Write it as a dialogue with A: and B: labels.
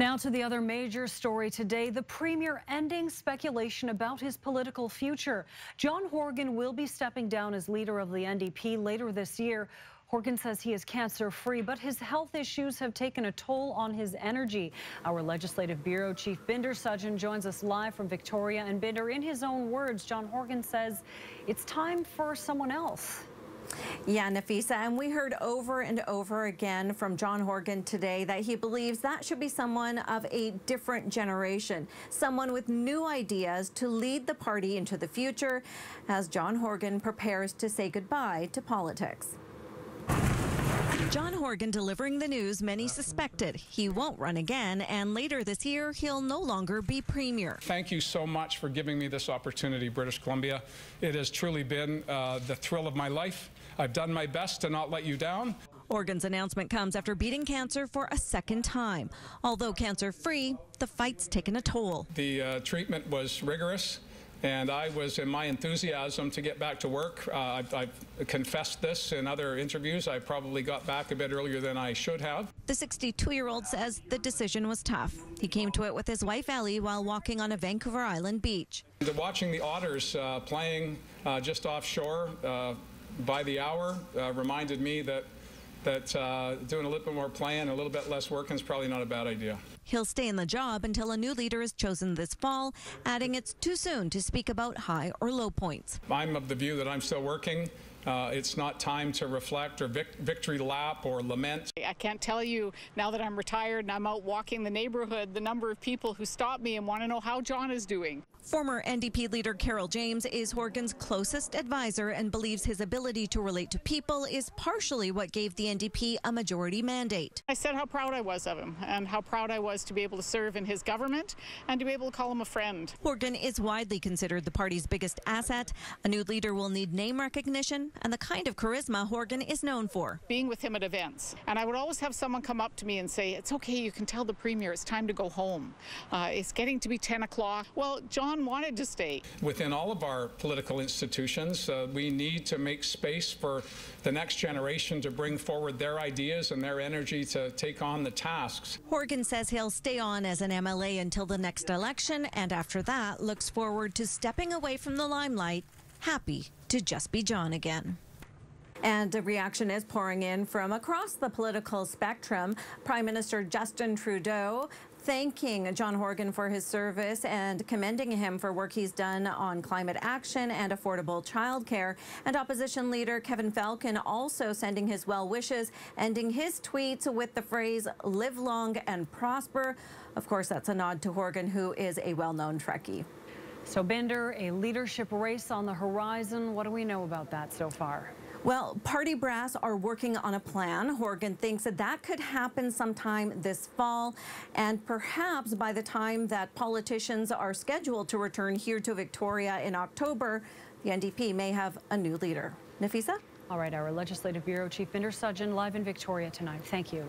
A: Now to the other major story today, the premier ending speculation about his political future. John Horgan will be stepping down as leader of the NDP later this year. Horgan says he is cancer free, but his health issues have taken a toll on his energy. Our Legislative Bureau Chief Bhinder Sajan joins us live from Victoria. And Bhinder, in his own words, John Horgan says it's time for someone else.
B: Yeah, Nafisa, and we heard over and over again from John Horgan today that he believes that should be someone of a different generation, someone with new ideas to lead the party into the future as John Horgan prepares to say goodbye to politics.
C: John Horgan delivering the news many suspected he won't run again, and later this year, he'll no longer be premier.
D: Thank you so much for giving me this opportunity, British Columbia. It has truly been uh, the thrill of my life. I've done my best to not let you down.
C: Horgan's announcement comes after beating cancer for a second time. Although cancer free, the fight's taken a toll.
D: The uh, treatment was rigorous. And I was in my enthusiasm to get back to work. Uh, I've, I've, confessed this in other interviews. I probably got back a bit earlier than I should have.
C: The 62 year old says the decision was tough. He came to it with his wife Ellie while walking on a Vancouver Island beach.
D: Watching the otters uh, playing uh, just offshore uh, by the hour uh, reminded me that that uh, doing a little bit more playing, a little bit less working is probably not a bad idea.
C: He'll stay in the job until a new leader is chosen this fall, adding it's too soon to speak about high or low points.
D: I'm of the view that I'm still working. Uh, it's not time to reflect or vic victory lap or lament.
E: I can't tell you now that I'm retired and I'm out walking the neighborhood the number of people who stop me and want to know how John is doing.
C: Former NDP leader Carole James is Horgan's closest advisor and believes his ability to relate to people is partially what gave the NDP a majority mandate.
E: I said how proud I was of him and how proud I was to be able to serve in his government and to be able to call him a friend.
C: Horgan is widely considered the party's biggest asset. A new leader will need name recognition and the kind of charisma Horgan is known for.
E: Being with him at events. And I would always have someone come up to me and say, it's okay, you can tell the Premier it's time to go home. Uh, it's getting to be 10 o'clock. Well, John wanted to stay.
D: Within all of our political institutions, uh, we need to make space for the next generation to bring forward their ideas and their energy to take on the tasks.
C: Horgan says he'll stay on as an MLA until the next election and after that looks forward to stepping away from the limelight, happy to just be John again. And a reaction is pouring in from across the political spectrum. Prime Minister Justin Trudeau thanking John Horgan for his service and commending him for work he's done on climate action and affordable childcare. And opposition leader Kevin Falcon also sending his well wishes, ending his tweets with the phrase, live long and prosper. Of course, that's a nod to Horgan, who is a well-known Trekkie.
A: So Bhinder, a leadership race on the horizon. What do we know about that so far?
B: Well, party brass are working on a plan. Horgan thinks that that could happen sometime this fall, and perhaps by the time that politicians are scheduled to return here to Victoria in October, the NDP may have a new leader. Nafisa?
A: All right, our Legislative Bureau Chief Bhinder Sajan live in Victoria tonight. Thank you.